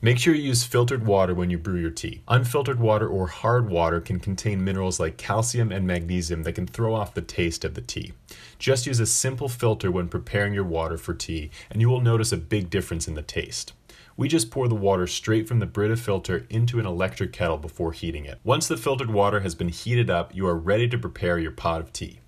Make sure you use filtered water when you brew your tea. Unfiltered water or hard water can contain minerals like calcium and magnesium that can throw off the taste of the tea. Just use a simple filter when preparing your water for tea, and you will notice a big difference in the taste. We just pour the water straight from the Brita filter into an electric kettle before heating it. Once the filtered water has been heated up, you are ready to prepare your pot of tea.